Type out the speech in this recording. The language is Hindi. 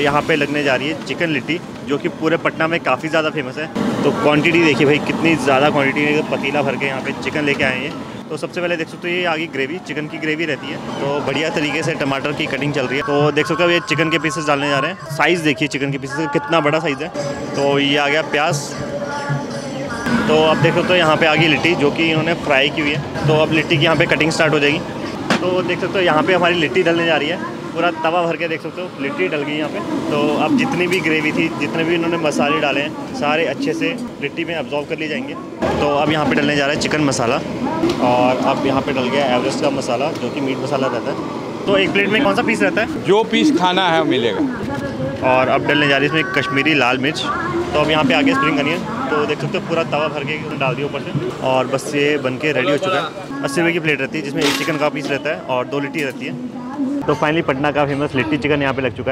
तो यहाँ पे लगने जा रही है चिकन लिट्टी, जो कि पूरे पटना में काफ़ी ज़्यादा फ़ेमस है। तो क्वांटिटी देखिए भाई, कितनी ज़्यादा क्वांटिटी है पतीला भर के यहाँ पे चिकन लेके आए हैं तो सबसे पहले देख सकते हो, ये आगे ग्रेवी चिकन की ग्रेवी रहती है। तो बढ़िया तरीके से टमाटर की कटिंग चल रही है। तो देख सकते हो, ये चिकन के पीसेस डालने जा रहे हैं। साइज़ देखिए चिकन के पीसेस कितना बड़ा साइज़ है। तो ये आ गया प्याज। तो अब देख सकते हो, यहाँ पे आ गई लिट्टी, जो कि इन्होंने फ्राई की हुई है। तो अब लिट्टी की यहाँ पे कटिंग स्टार्ट हो जाएगी। तो देख सकते हो, यहाँ पे हमारी लिट्टी डलने जा रही है। पूरा तवा भर के देख सकते हो लिट्टी डल गई यहाँ पे। तो अब जितनी भी ग्रेवी थी जितने भी इन्होंने मसाले डाले हैं सारे अच्छे से लिट्टी में अब्जॉर्व कर लिए जाएँगे। तो अब यहाँ पे डलने जा रहा है चिकन मसाला और अब यहाँ पे डल गया एवरेस्ट का मसाला जो कि मीट मसाला रहता है। तो एक प्लेट में कौन सा पीस रहता है? जो पीस खाना है मिलेगा। और अब डलने जा रही है इसमें कश्मीरी लाल मिर्च। तो अब यहाँ पे आ गया स्प्रिंग अनियन तो देख सकते हो पूरा तवा भर के डाल दिया ऊपर से। और बस ये बन के रेडी हो चुका है। अस्सी रुपये की प्लेट रहती है जिसमें एक चिकन का पीस रहता है और दो लिट्टी रहती है। तो फाइनली पटना का फ़ेमस लिट्टी चिकन यहाँ पे लग चुका है।